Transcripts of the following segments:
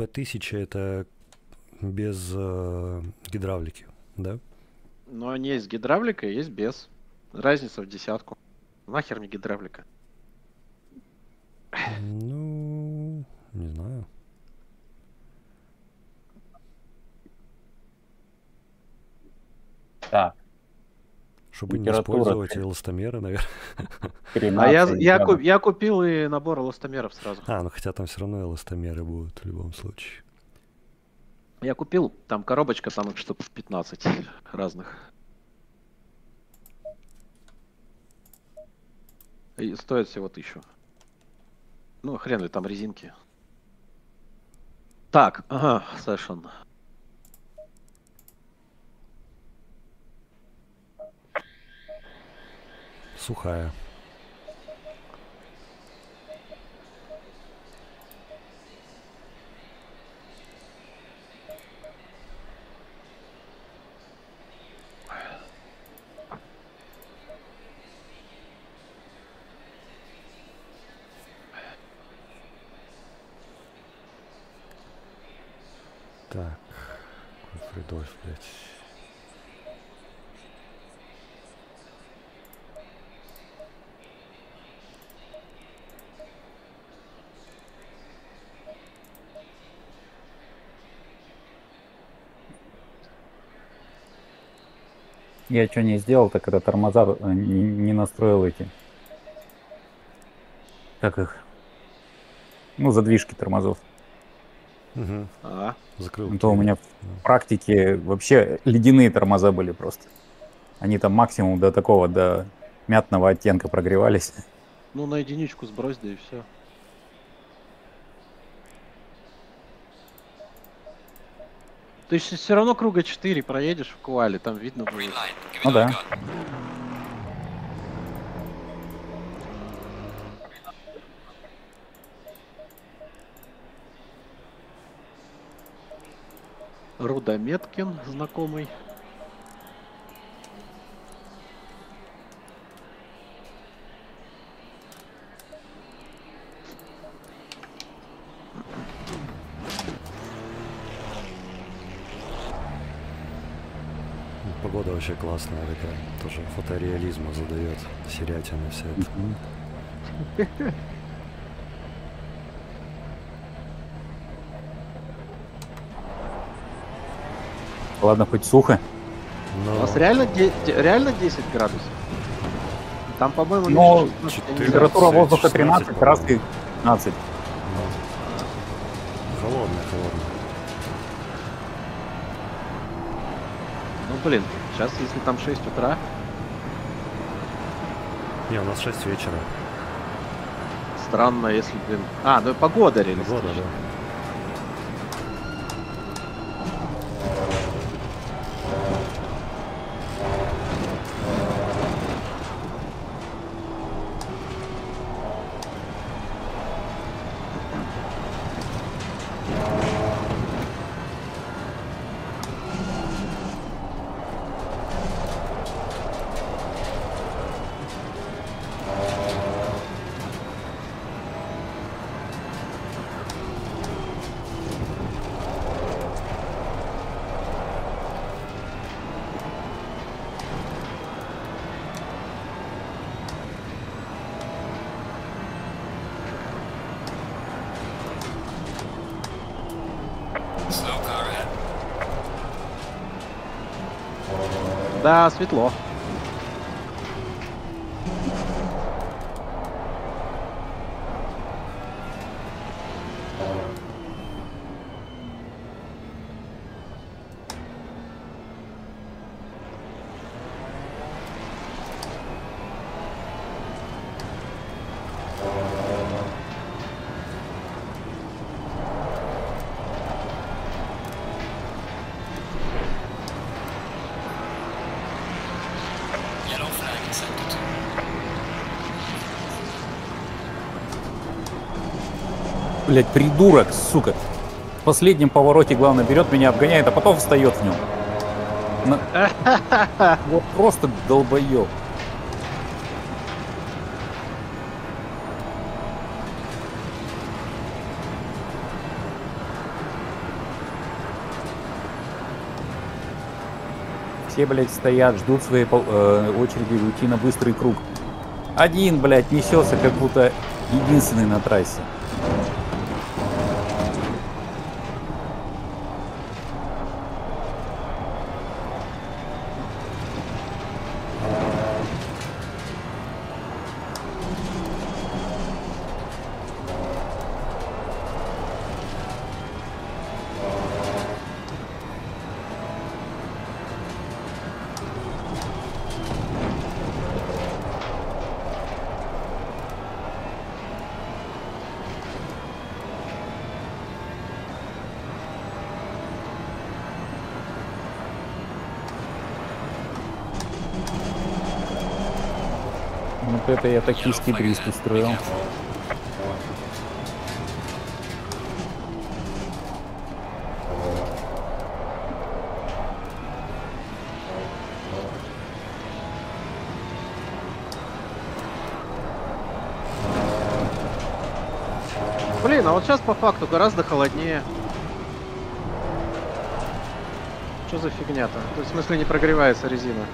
P1000 это без э, гидравлики, да? Но они есть с гидравликой, есть без. Разница в десятку. Нахер мне гидравлика? Ну, не знаю. Так, Чтобы не использовать эластомеры, наверное. А я, 13 я, я купил и набор эластомеров сразу. А, ну хотя там все равно эластомеры будут в любом случае. Я купил, там коробочка, там их штук 15 разных. И стоит всего тысячу. Ну, хрен ли там резинки. Так, ага, Сэшн. Сухая. Так, Фридольф, блядь. Я что не сделал, так это тормоза э, не, не настроил эти. Как их? Ну, задвижки тормозов. Мгм, А, Закрыл. А то у меня в практике вообще ледяные тормоза были просто. Они там максимум до такого, до мятного оттенка прогревались. ну на единичку сбрось, да и все. Ты все равно круга 4 проедешь в квале, там видно будет. Ну да. Рудометкин, знакомый. Ну, Погода вообще классная такая. Тоже фотореализма задает. Серятина вся эта. Ладно, хоть сухо. Но У нас реально, де- реально 10 градусов? Там, по-моему, Ну, 16, не знаю. Температура 16, воздуха 13, 16, краски 15. ну, холодная, холодная. Ну, блин, сейчас, если там 6 утра, Не, у нас 6 вечера. странно, если, блин... А, ну погода реалистична. Погода, да. Светло. Блять, придурок, сука. В последнем повороте, главное, берет меня, обгоняет, а потом встает в нем. На... Вот просто долбоеб. Все, блядь, стоят, ждут своей э, очереди уйти на быстрый круг. Один, блядь, несется, как будто единственный на трассе. Это я токийский дрист устроил. Блин, а вот сейчас по факту гораздо холоднее. Что за фигня-то? То есть, в смысле не прогревается резина?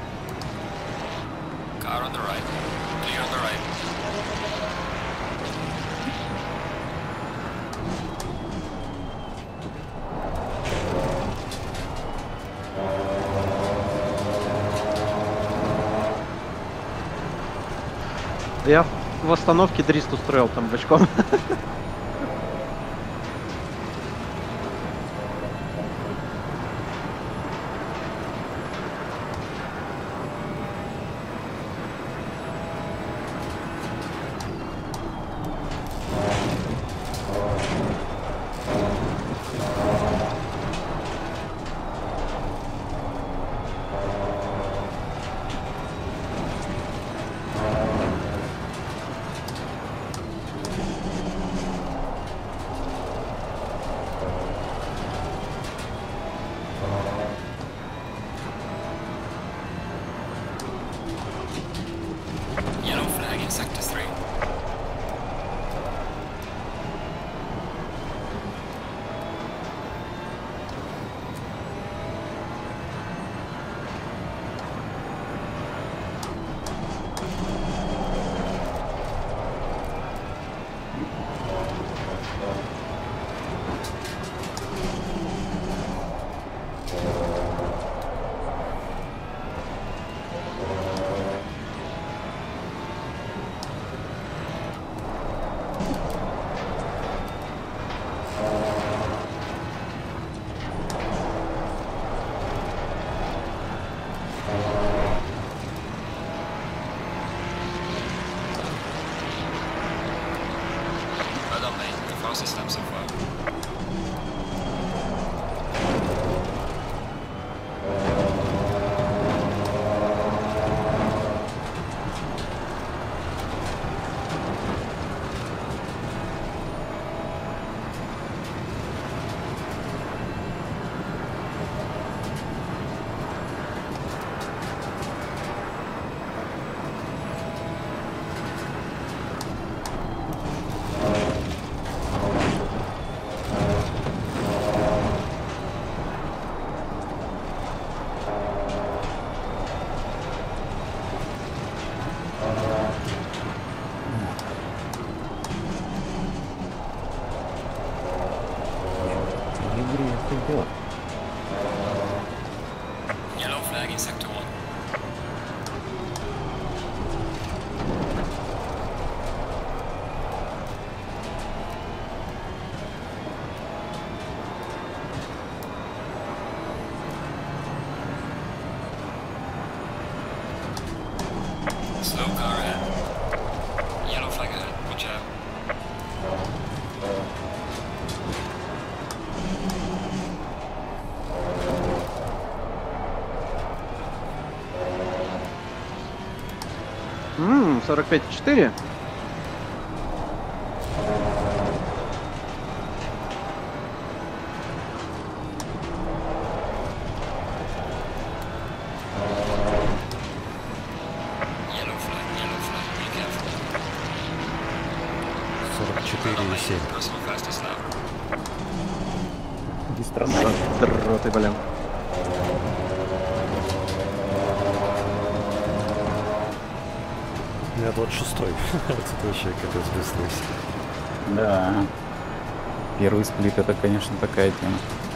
Я в остановке дрист устроил там бочком. flag in sector 1. 45,4. Сплит это, конечно, такая тема.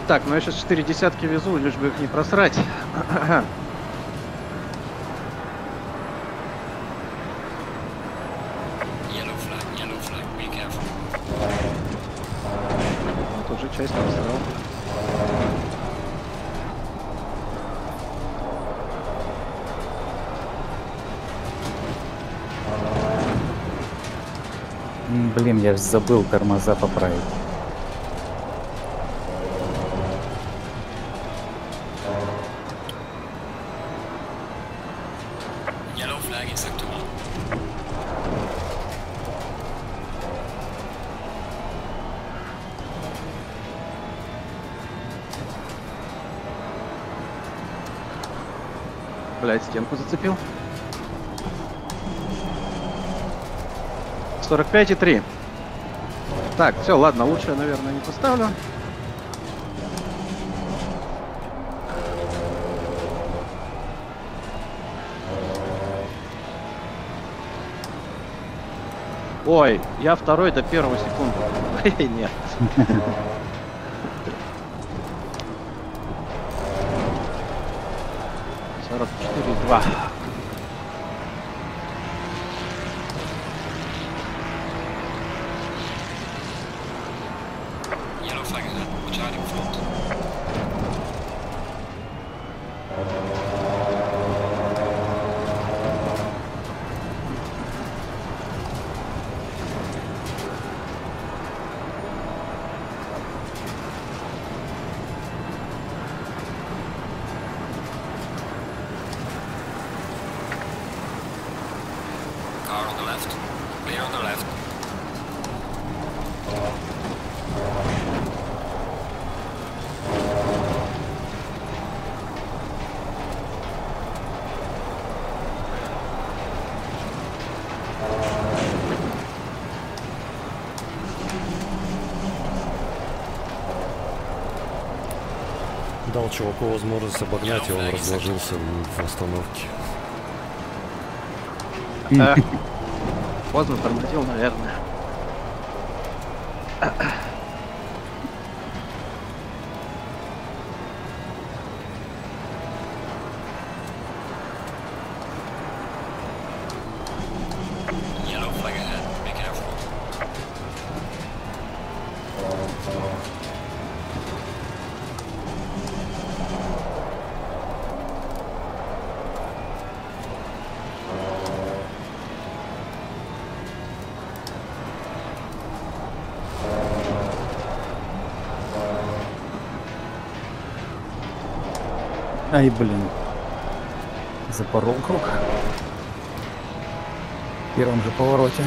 Так, ну я сейчас 4 десятки везу, лишь бы их не просрать. Часть просрал. М, Блин, я ж забыл тормоза поправить. 45 и 3. Так, все, ладно, лучше наверное, не поставлю. Ой, я второй до первого секунды. Нет. Сорок четыре два. Чуваку возможность обогнать, и он разложился в остановке. Э, Поздно тормозил, наверное. Ай, блин. Запорол круг. В первом же повороте.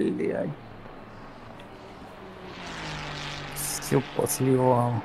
Блядь. Все посливал. Ай,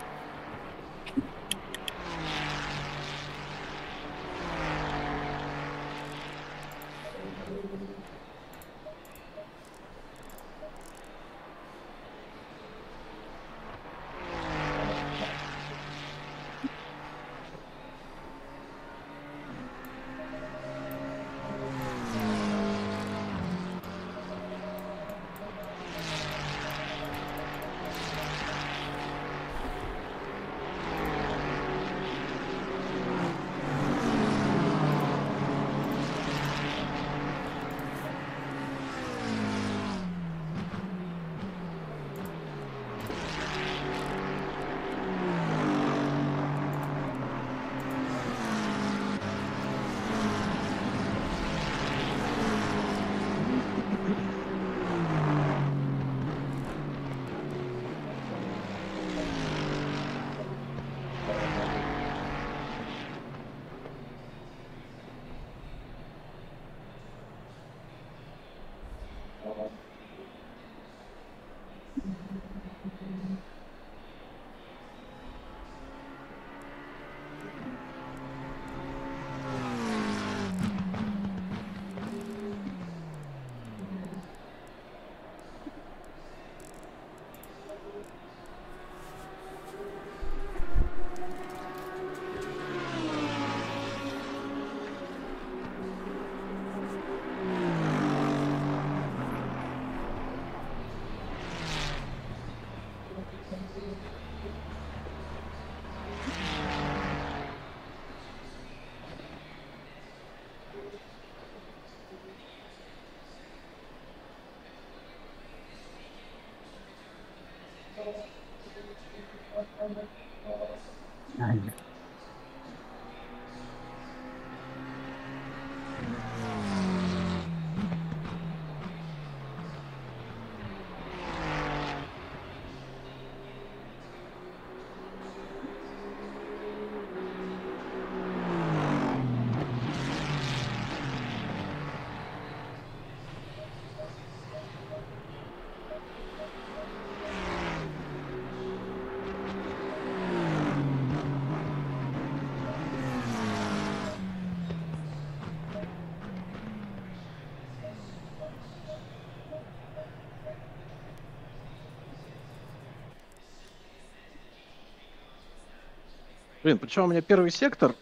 Блин, причем у меня первый сектор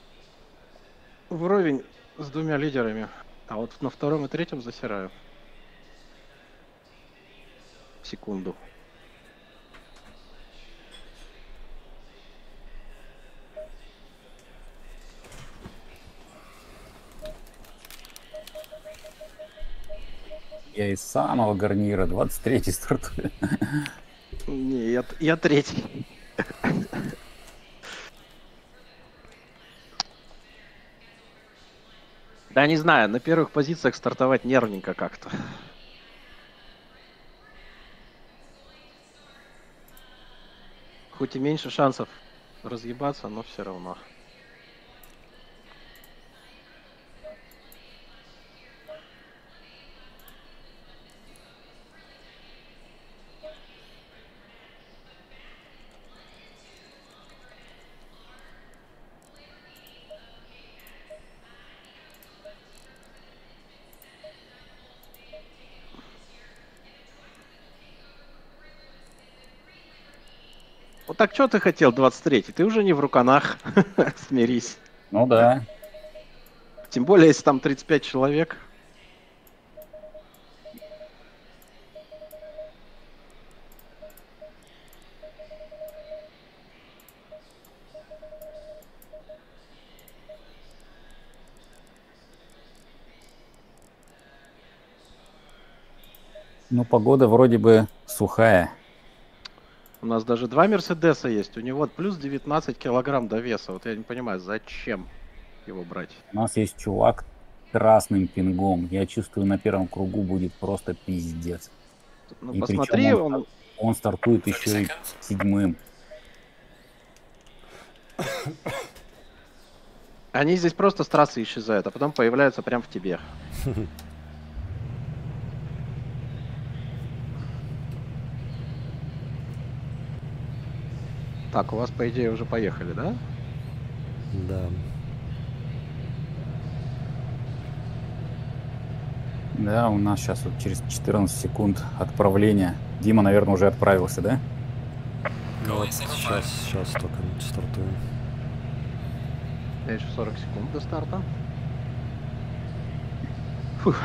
вровень с двумя лидерами, а вот на втором и третьем засираю. Секунду. Я из самого гарнира 23-й стартую. Не, я, т- я третий. Да не знаю, на первых позициях стартовать нервненько как-то. Хоть и меньше шансов разъебаться, но все равно. Так что ты хотел 23-й? Ты уже не в руканах. Смирись. Ну да. Тем более, если там 35 человек. Ну, погода вроде бы сухая. У нас даже два Мерседеса есть. У него плюс 19 килограмм до веса. Вот я не понимаю, зачем его брать. У нас есть чувак с красным пингом. Я чувствую, на первом кругу будет просто пиздец. Ну, И посмотри, причем он... Он стартует 30 еще и седьмым. Они здесь просто с трассы исчезают, а потом появляются прям в тебе. Так, у вас, по идее, уже поехали, да? Да. Да, у нас сейчас вот через 14 секунд отправления. Дима, наверное, уже отправился, да? Ну вот сейчас, сейчас только стартуем. Я еще 40 секунд до старта. Фух.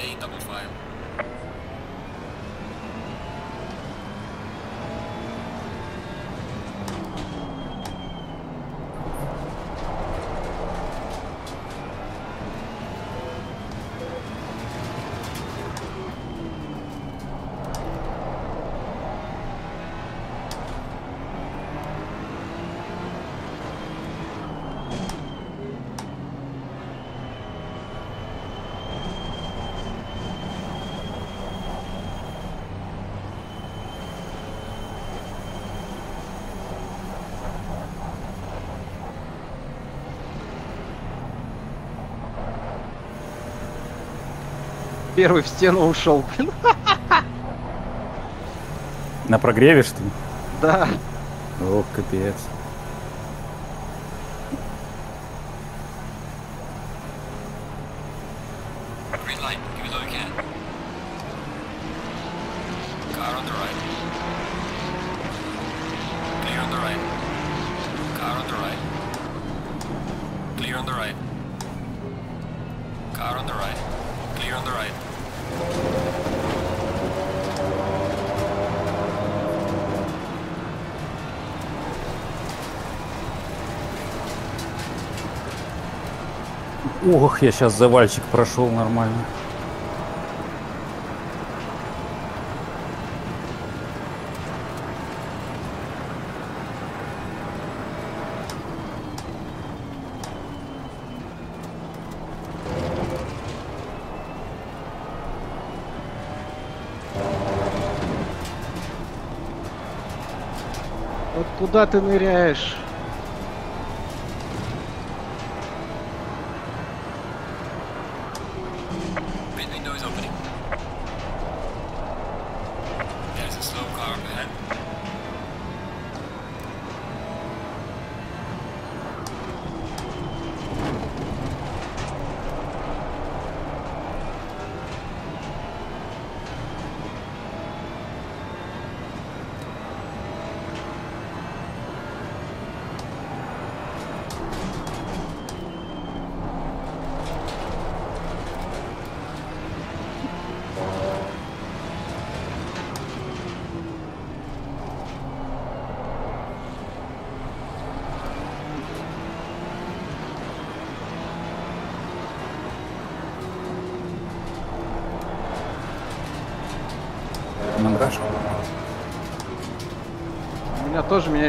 dedito Первый в стену ушел, блин. На прогреве, что ли? Да. Ох, капец. Car on the right. Clear on the right. Ох, я сейчас завальчик прошел нормально. Куда ты ныряешь?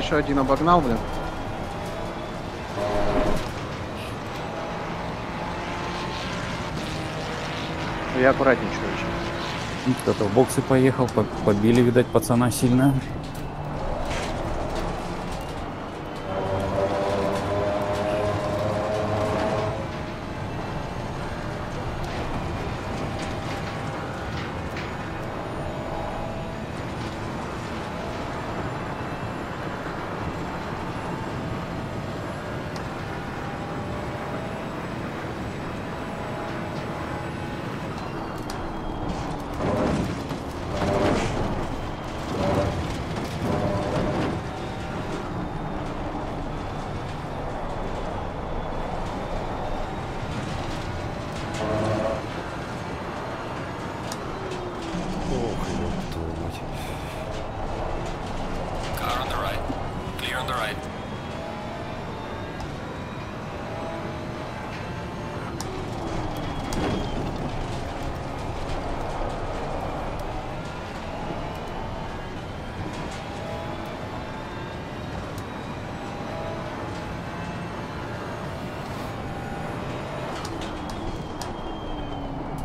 Еще один обогнал, блин. Я аккуратничаю очень. Кто-то в боксы поехал, по- побили, видать, пацана сильно. Ох, ёб твою мать. Car on the right. Clear on the right.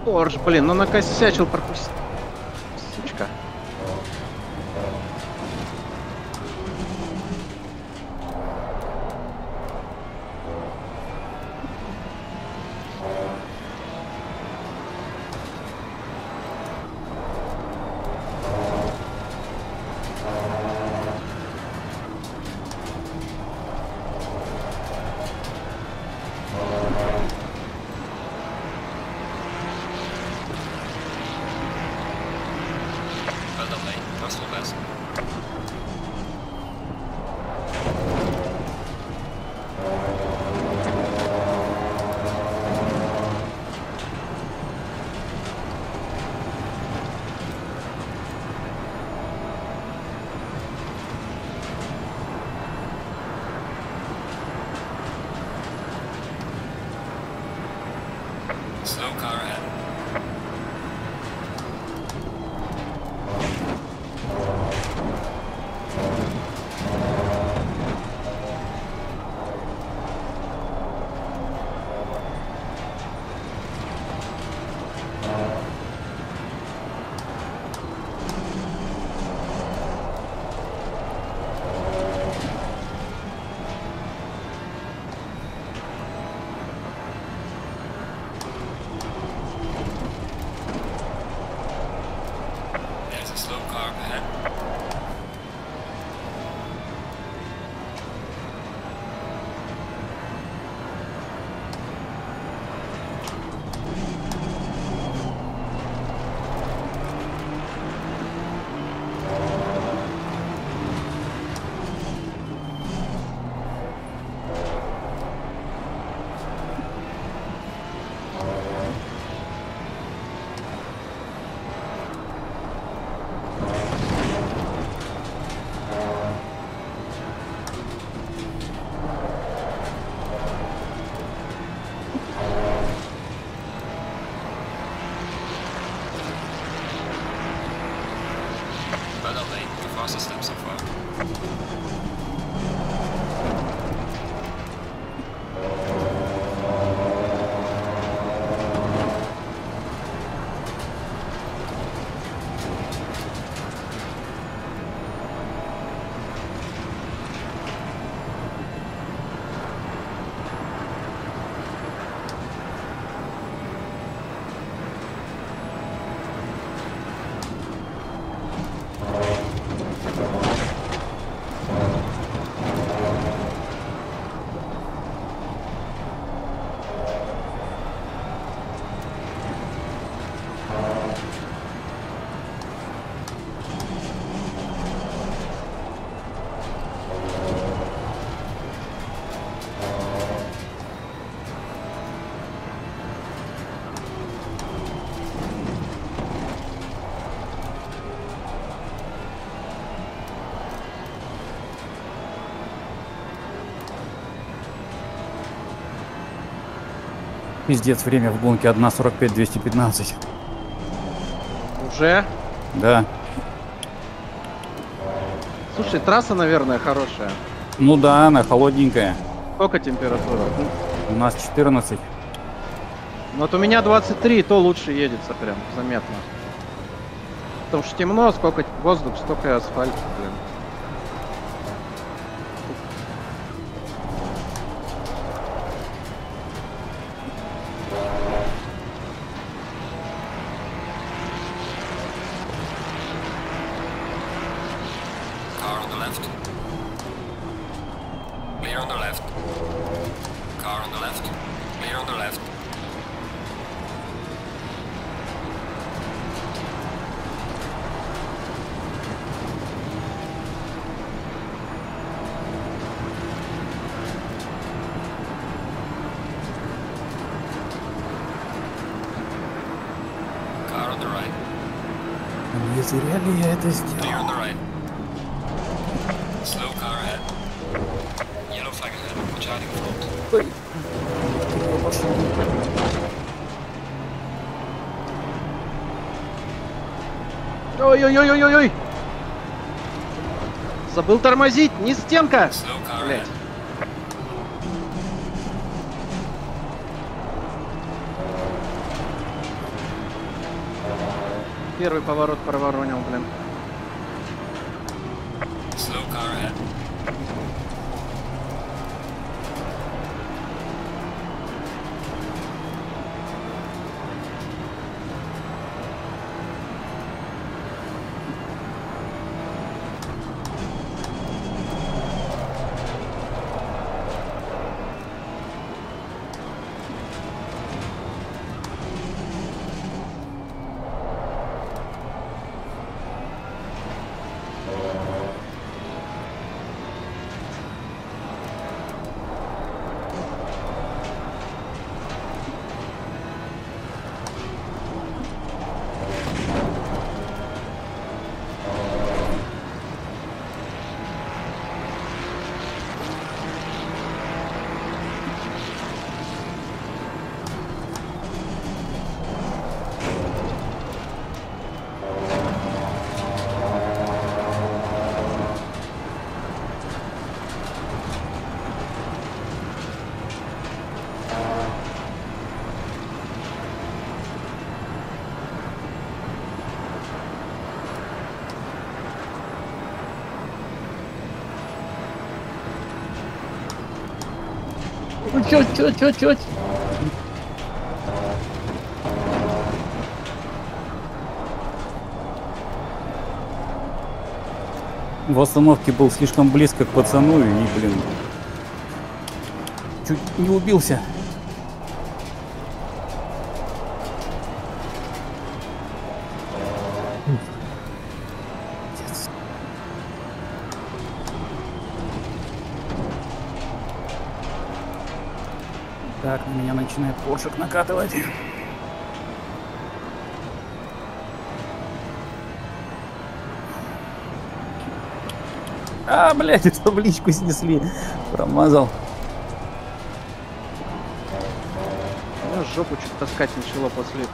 Порш, блин, ну накосячил пропустил. Пиздец, время в гонке 1.45-215. Уже? Да. Слушай, трасса, наверное, хорошая. Ну да, она холодненькая. Сколько температура? Ну, У нас 14. Вот у меня 23, то лучше едется прям, заметно. Потому что темно, сколько воздух, столько и асфальт, блин. left. Clear on the left. Car on the left. Clear on the left. Car on the right. Не зря ли я это Clear сделал? Ой-ой-ой-ой-ой! Забыл тормозить, не стенка! Блять. Первый поворот проворонил, блин. Чё, чё, чё, чё? В остановке был слишком близко к пацану и, блин, чуть не убился. Начинает поршик накатывать. А, блядь, табличку снесли. Промазал. У меня жопу чуть таскать начало после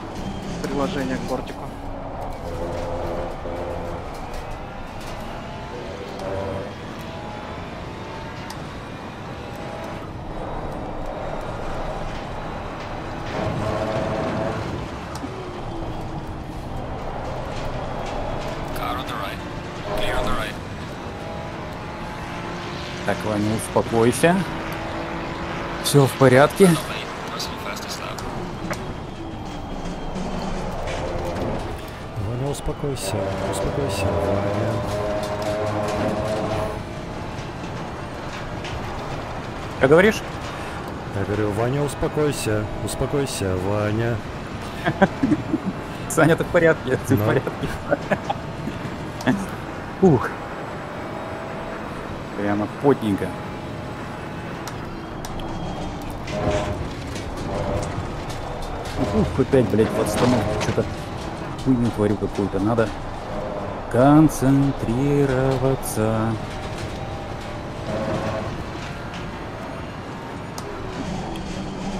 приложения к бортику. Успокойся. Все в порядке. Ваня, успокойся, успокойся, Ваня. Что говоришь? Я говорю, Ваня, успокойся, успокойся, Ваня. Саня, ты в порядке, ты в Ну. порядке. Ух. Прямо потненько. Ух, опять, блядь, в отстановке что-то хуйню творю какую-то. Надо концентрироваться.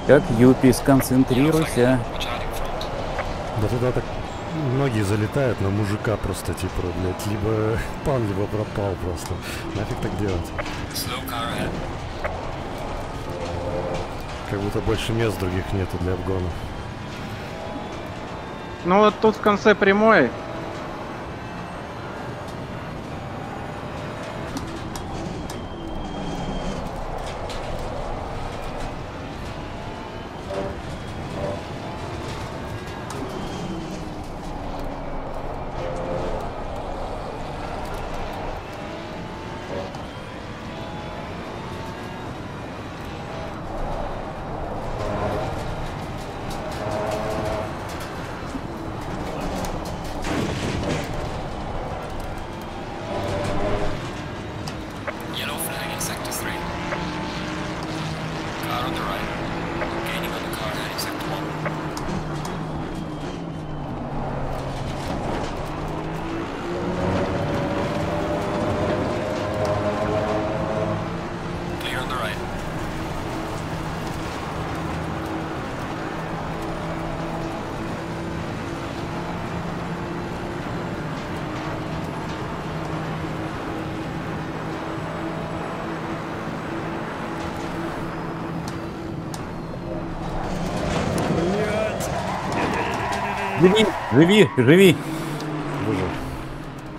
Как Юпи, сконцентрируйся. Да туда так многие залетают на мужика просто, типа, блядь, либо пан, либо пропал просто. Нафиг так делать? Как будто больше мест других нету для обгона. Ну вот тут в конце прямой. Живи, живи. Выжил.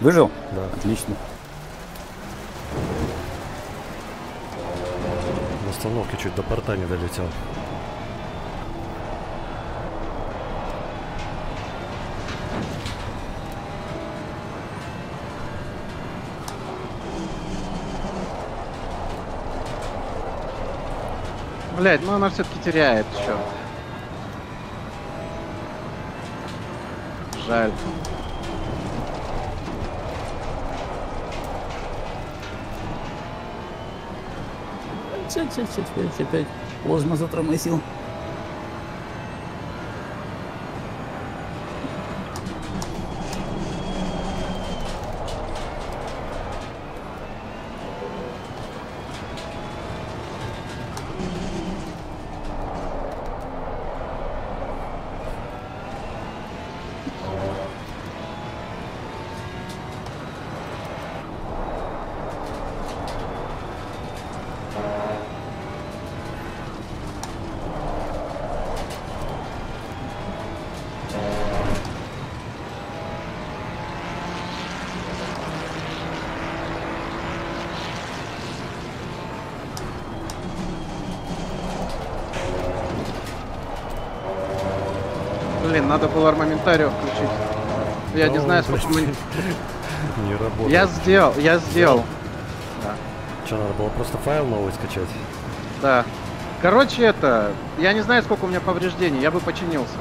Выжил? Да. Отлично. В остановке чуть до порта не долетел. Блять, ну она все-таки теряет, черт. Жаль. Опять поздно затормозил. Блин, надо было армаментарию включить. Я не Да, знаю, сколько мы... Не работает. Я сделал, я сделал. Что, надо было просто файл новый скачать? Да. Короче, это... Я не знаю, сколько у меня повреждений. Я бы починился.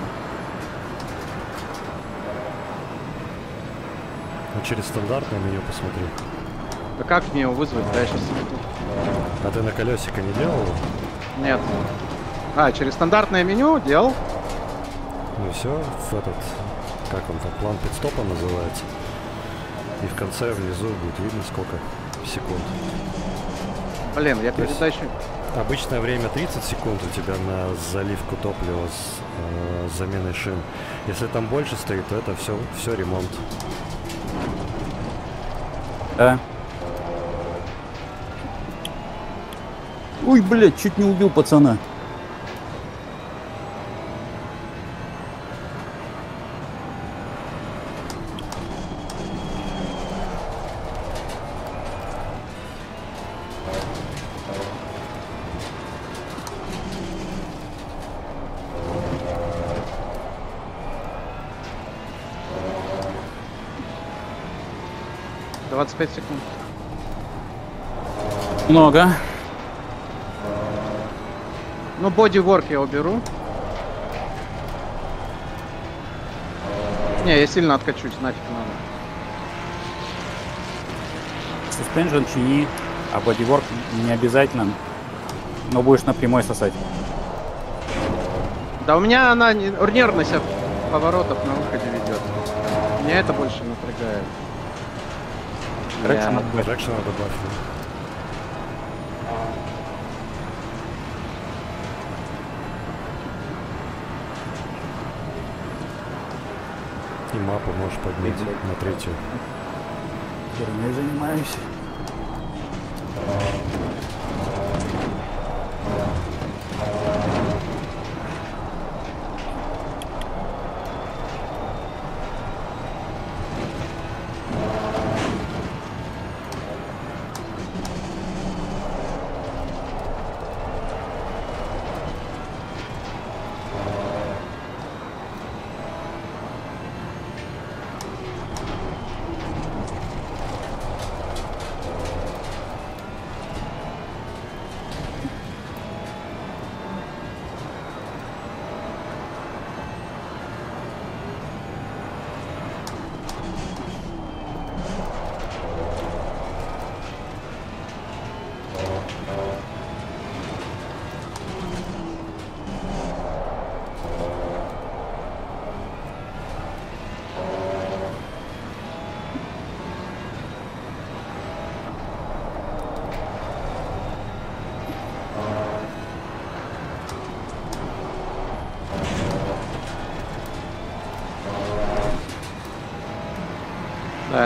Ну, через стандартное меню посмотри. Да как мне его вызвать? Да, я сейчас... А ты на колесико не делал? Нет. А, через стандартное меню делал. Ну все, в этот, как он там, план пидстопа называется. И в конце внизу будет видно сколько секунд. Блин, я То передачу... Обычное время 30 секунд у тебя на заливку топлива с э, заменой шин. Если там больше стоит, то это все, все ремонт. Да. Ой, блядь, чуть не убил пацана. Двадцать пять секунд. Много. Ну, бодиворк я уберу. Не, я сильно откачусь, нафиг надо. Суспенжен чини, а бодиворк не обязательно. Но будешь напрямую сосать. Да у меня она не- нервность от поворотов на выходе ведет. Меня это больше напрягает. Traction Я- отбавь. Traction'а добавь. И мапу можешь поднять на третью. Херней занимаюсь.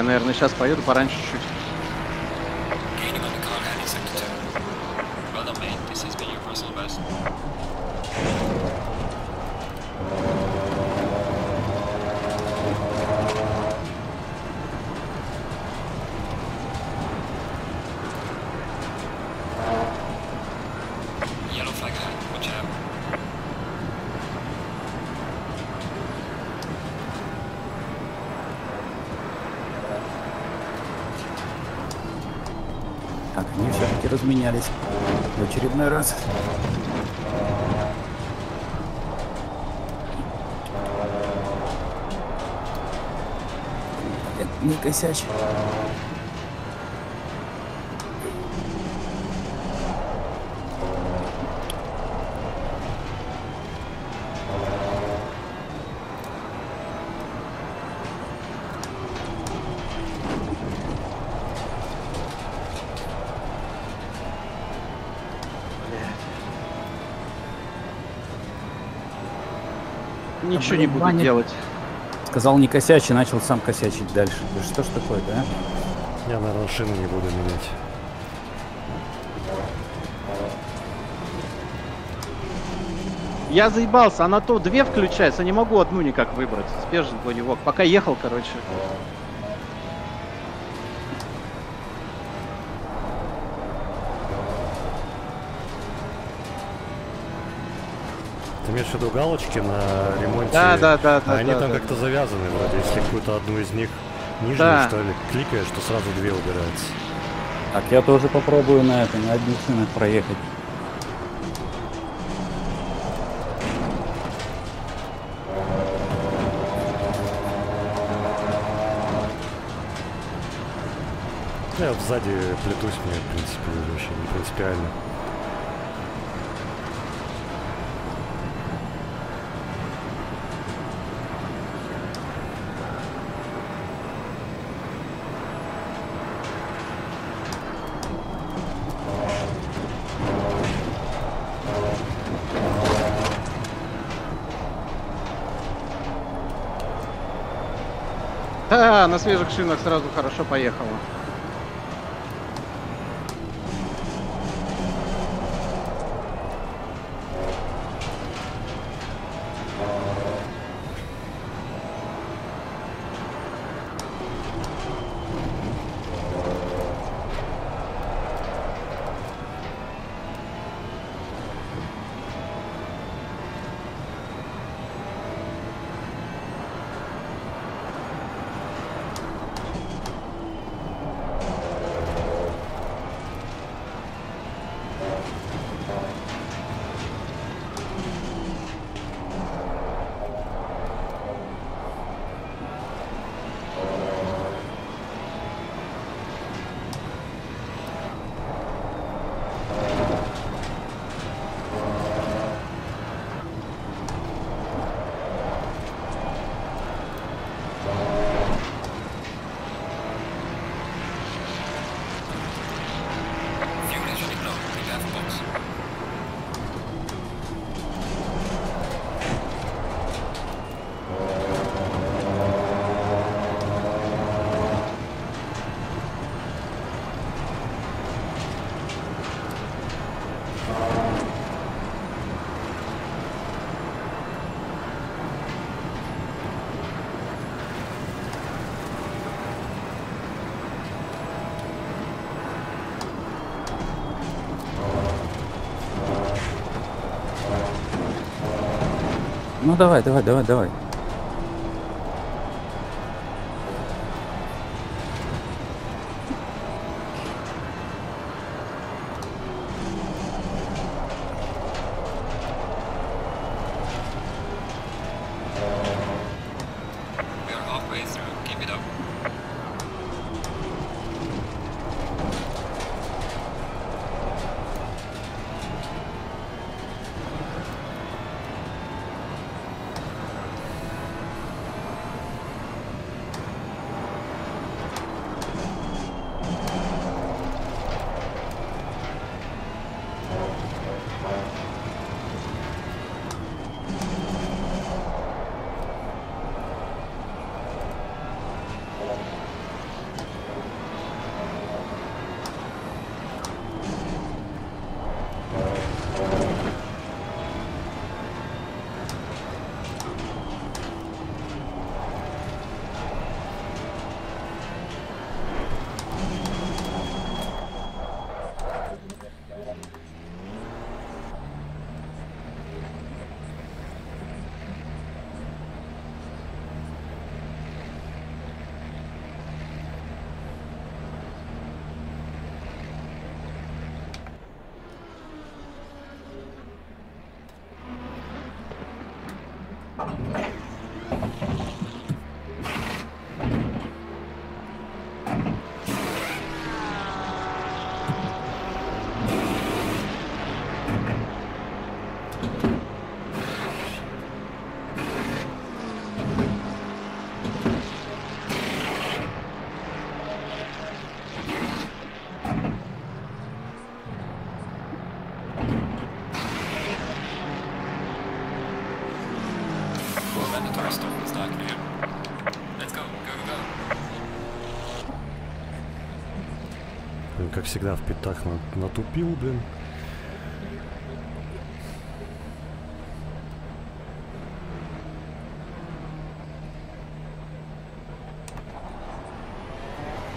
Наверное, сейчас поеду пораньше разменялись в очередной раз. Блин, Не косячь. Ничего не буду делать. Сказал не косячь и начал сам косячить дальше. Да что ж такое-то, а? Я, наверное, шины не буду менять. Я заебался, она то две включается, не могу одну никак выбрать. Спешный бодивок. Пока ехал, короче. Ты имеешь в виду галочки на ремонте? Да, да, да, да. Они да, там да. как-то завязаны вроде. Если какую-то одну из них нижнюю, Да. что ли, кликаешь, то сразу две убирается. Так, я тоже попробую на это, на одних шинах проехать. Я вот сзади плетусь, мне, в принципе, вообще не принципиально. Да, на свежих шинах сразу хорошо поехала. Ну давай, давай, давай, давай. Всегда в питах на- натупил, блин.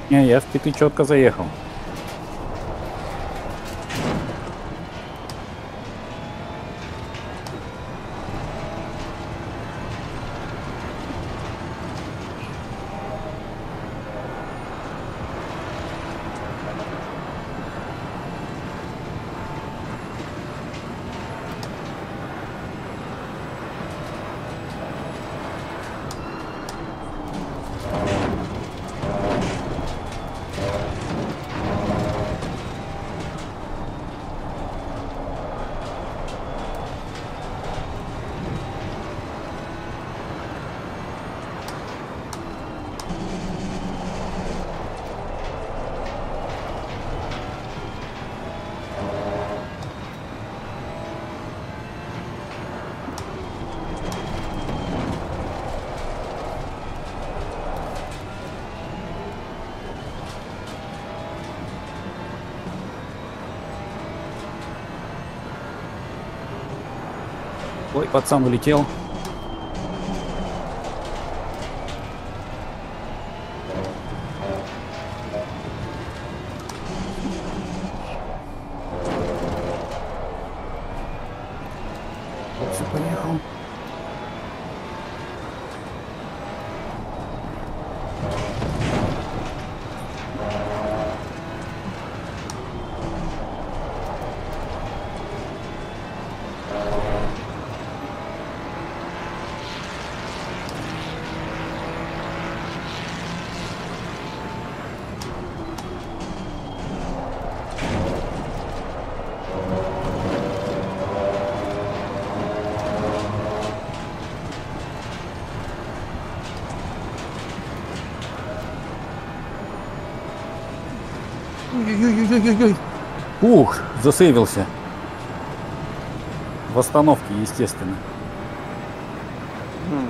Не, я в пяты четко заехал. Пацан улетел. Ой-ой-ой-ой-ой. Ух, засейвился. В остановке, естественно. М.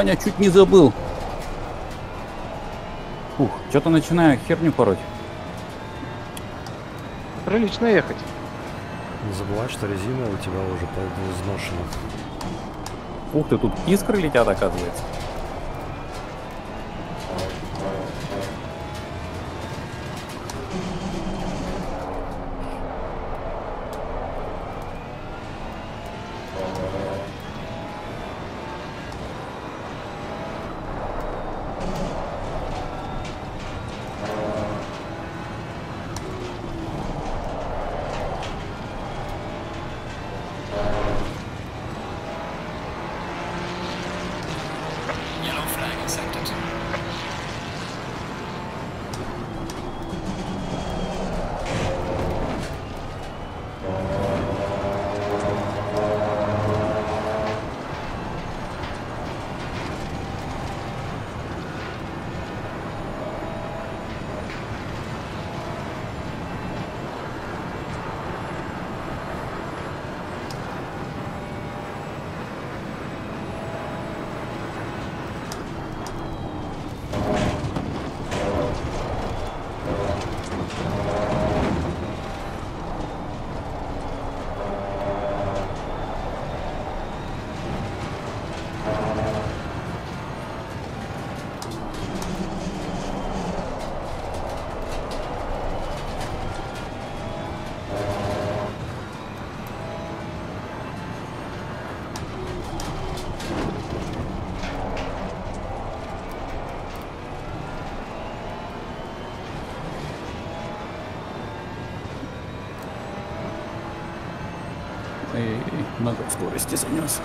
Ваня чуть не забыл. Ух, что-то начинаю херню пороть. Прилично ехать. Не забывай, что резина у тебя уже изношена. Ух ты, тут искры летят, оказывается. Yellow flag accepted. Эй, много скорости занес.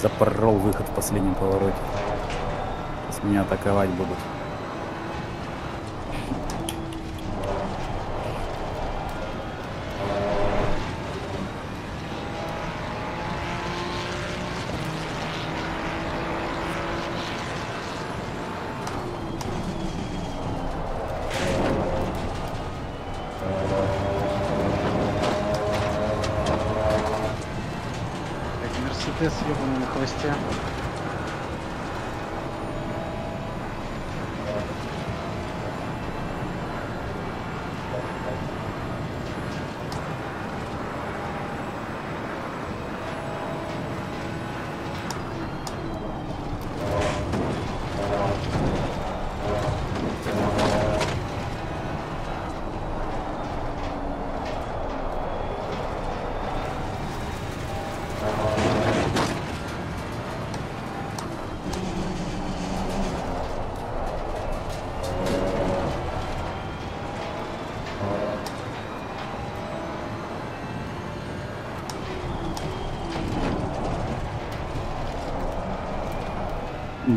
Запорол выход в последнем повороте. Сейчас меня атаковать будут.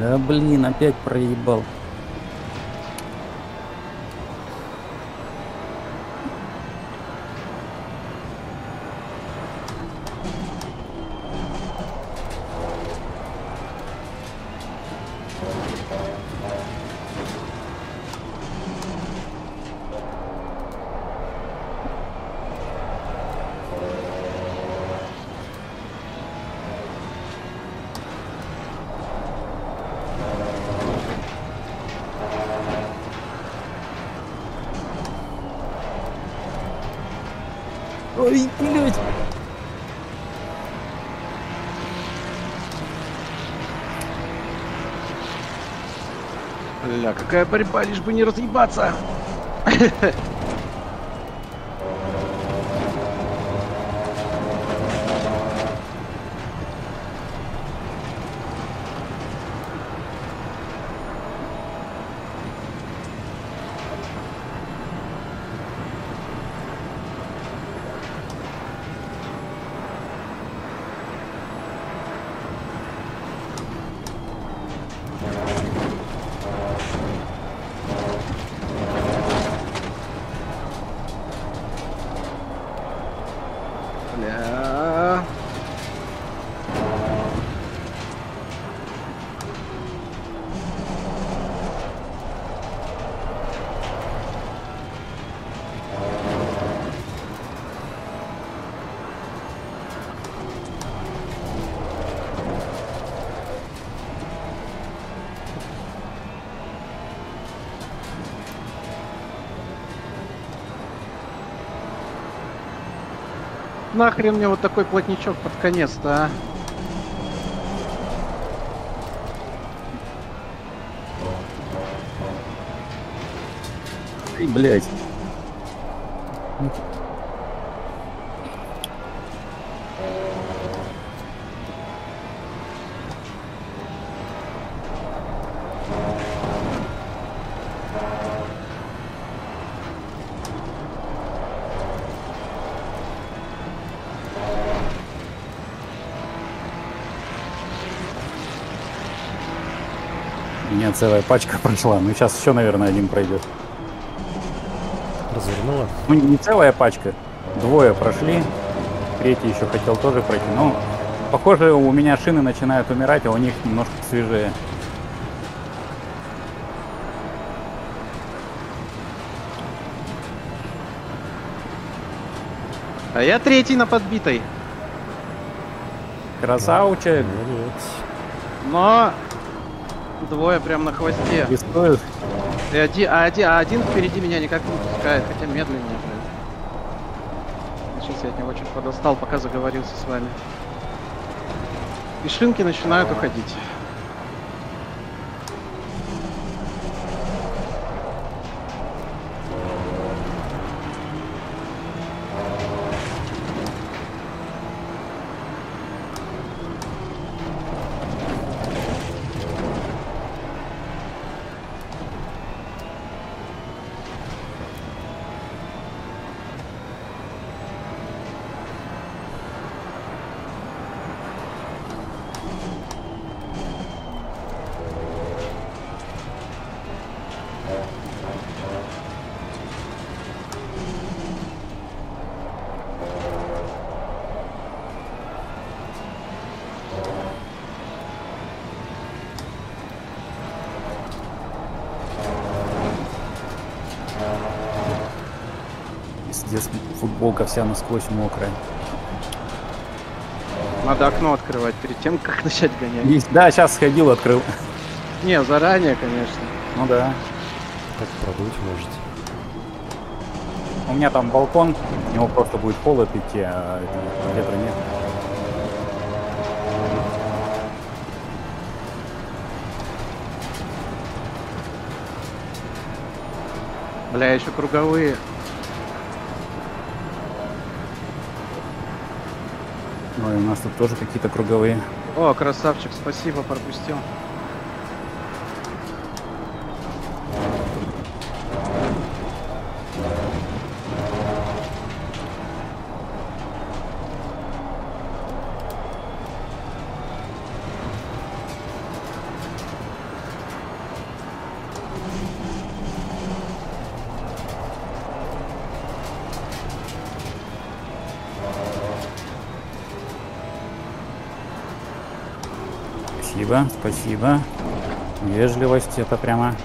Да блин, опять проебал. Бля, какая борьба, лишь бы не разъебаться. Нахрен мне вот такой плотничок под конец-то, а? Блядь. Целая пачка прошла. Ну, сейчас еще, наверное, один пройдет. Развернула. Ну, не целая пачка. Двое прошли. Третий еще хотел тоже пройти. Но, похоже, у меня шины начинают умирать, а у них немножко свежее. А я третий на подбитой. Красавчик. Молодец. Но двое прям на хвосте. И стоит. И один, а, один, а один впереди меня никак не пускает, хотя медленнее, блин. Сейчас я от него чуть подостал, пока заговорился с вами. И шинки начинают уходить. Пиздец, футболка вся насквозь мокрая. Надо окно открывать перед тем, как начать гонять. Есть- Да, сейчас сходил, открыл. Не, заранее, конечно. Ну да. Так продуть может. У меня там балкон, у него просто будет холод идти, а ветра нет. Бля, еще круговые. У нас тут тоже какие-то круговые. О, красавчик, спасибо, пропустил. Спасибо. Вежливость это прямо...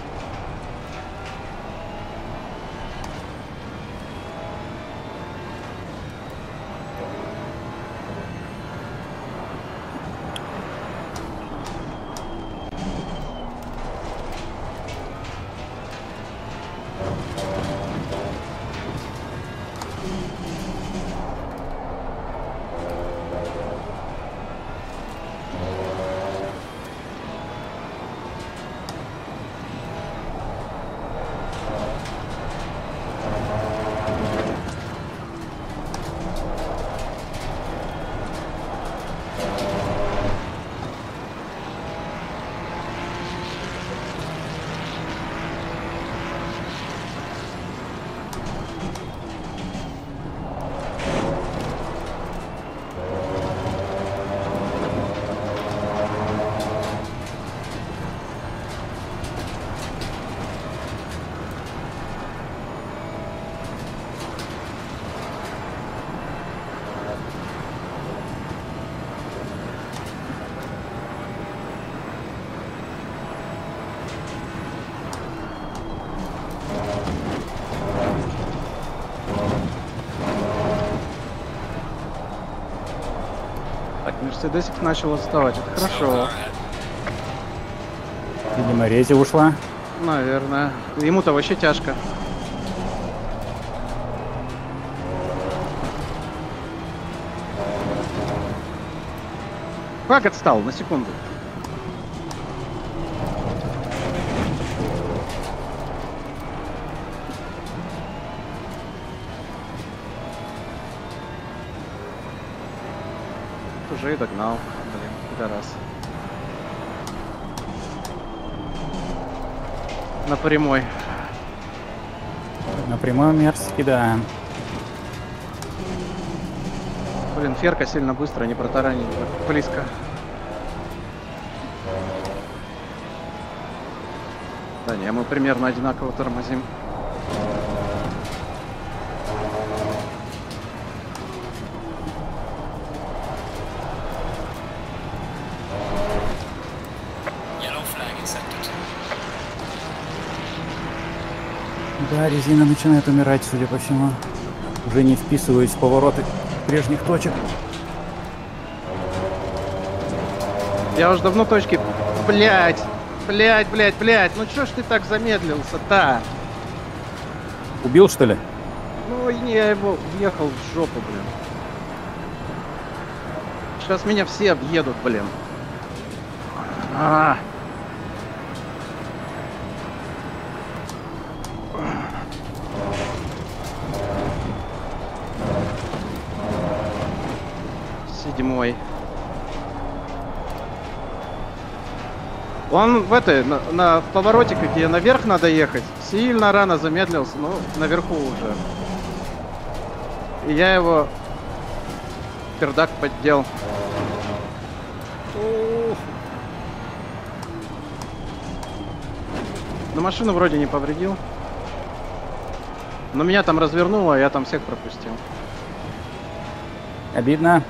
Мерседесик начал отставать. Это хорошо. Видимо, Рези ушла. Наверное. Ему-то вообще тяжко. Как отстал? На секунду. На прямой. На прямой мерзкий, да. Блин, ферка сильно быстро, не протаранили. Близко. Да не, мы примерно одинаково тормозим. Да, резина начинает умирать, судя по всему. Уже не вписываясь в повороты прежних точек. Я уже давно точки... Блять! Блять, блять, блять! Ну чё ж ты так замедлился-то? Убил, что ли? Ну, я его въехал в жопу, блин. Сейчас меня все объедут, блин. А. Седьмой. Он в этой, на, на в повороте, где наверх надо ехать, сильно рано замедлился, ну, наверху уже. И я его пердак поддел. Но машину вроде не повредил. Но меня там развернуло, а я там всех пропустил. Обидно.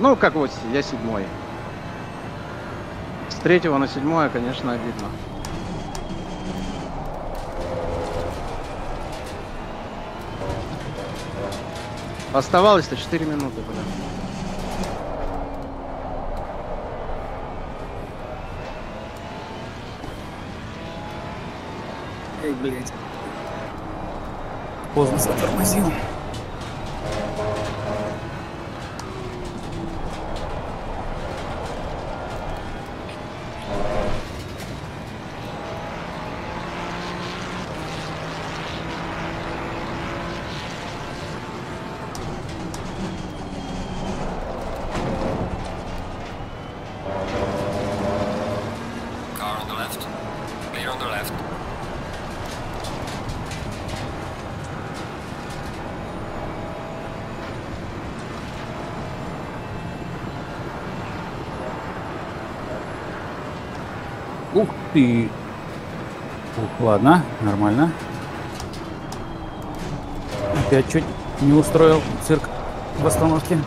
Ну, как вот, я седьмой. С третьего на седьмое, конечно, обидно. Оставалось-то 4 минуты, блин. Эй, блядь. Поздно затормозил. Ты. Ладно, нормально. Опять чуть не устроил цирк в остановке.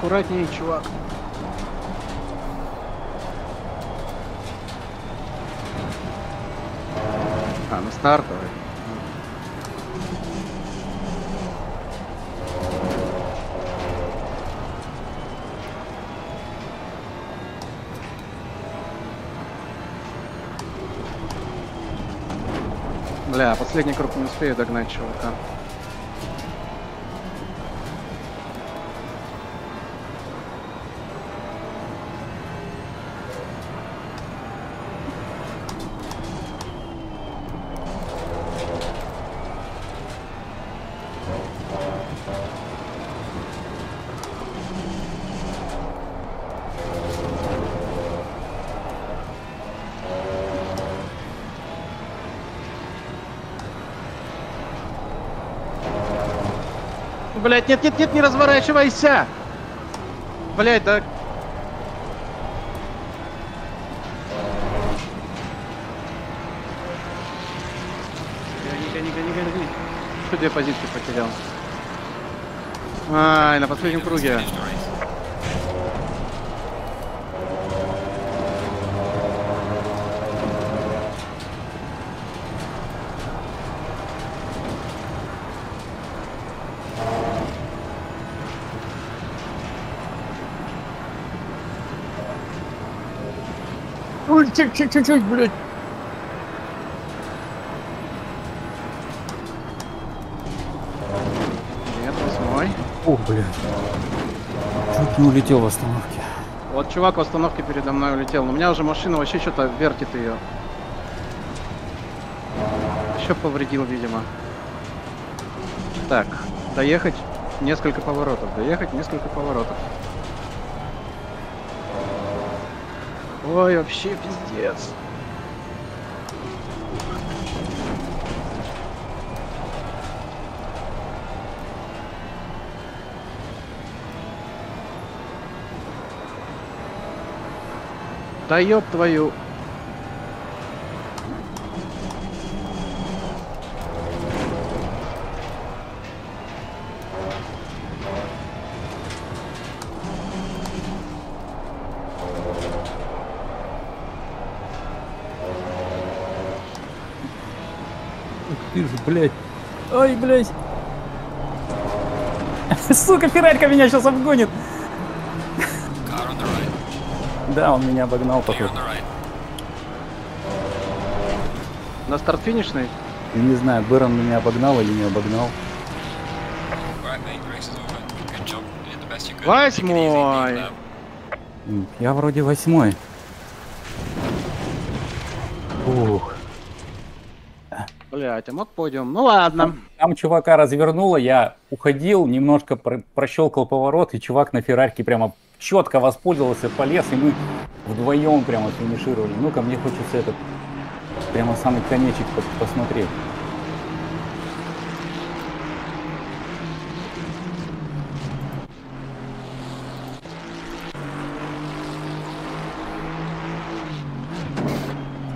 Аккуратнее, чувак. А, на стартовый. Бля, последний круг не успею догнать чувака. Блять, нет, нет, нет, не разворачивайся! Блять, да. Гони, гони, гони, гони. Что две позиции потерял? Ай, на последнем круге. Чуть-чуть, блядь. Нет, восьмой. О, блядь. Чуть не улетел в остановке. Вот чувак в остановке передо мной улетел. Но у меня уже машина вообще что-то вертит ее. Еще повредил, видимо. Так, доехать несколько поворотов. Доехать несколько поворотов. Ой, вообще пиздец. Да ёб твою. Блядь. Ой, блядь. Сука, Феррарька меня сейчас обгонит. Right. Да, он меня обогнал, походу. right. На старт финишный? Не знаю, Бэрон меня обогнал или не обогнал. Восьмой. Я вроде восьмой. Ух. Блять, а мог подиум. Ну ладно. Там чувака развернуло, я уходил, немножко про- прощелкал поворот, и чувак на Феррарке прямо четко воспользовался, полез, и мы вдвоем прямо финишировали. Ну-ка, мне хочется этот прямо самый конечек по- посмотреть.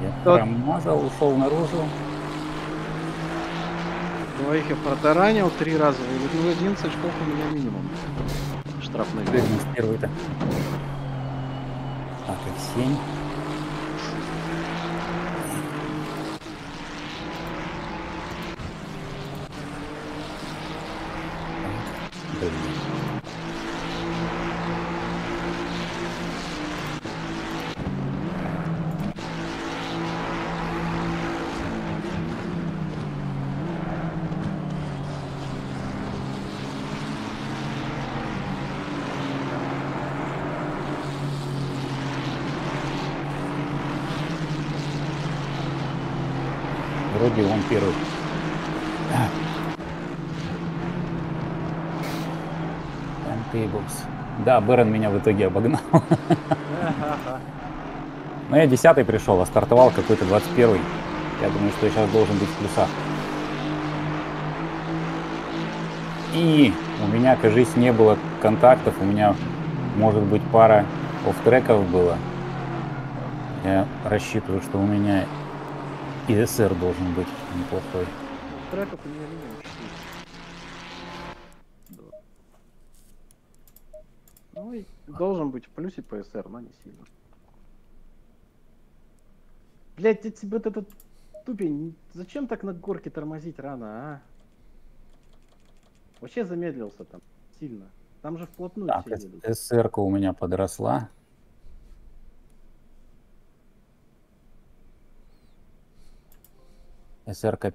Я Вот. промазал, ушел наружу. Двоих я протаранил три раза. И ну, 11 очков у меня минимум. Штрафных. Первый-то. Так, 7. Да, Бэрон меня в итоге обогнал. Но я десятый пришел, а стартовал какой-то 21 Я думаю, что я сейчас должен быть в плюсах. И у меня, кажись, не было контактов. У меня, может быть, пара офф-треков было. Я рассчитываю, что у меня и СР должен быть неплохой. Треков у меня минимум 4. Ну должен быть в плюсе ПСР, но не сильно. Блять, тебе вот этот тупень, зачем так на горке тормозить рано, а? Вообще замедлился там сильно. Там же вплотную Так, все едут. СР у меня подросла. СРК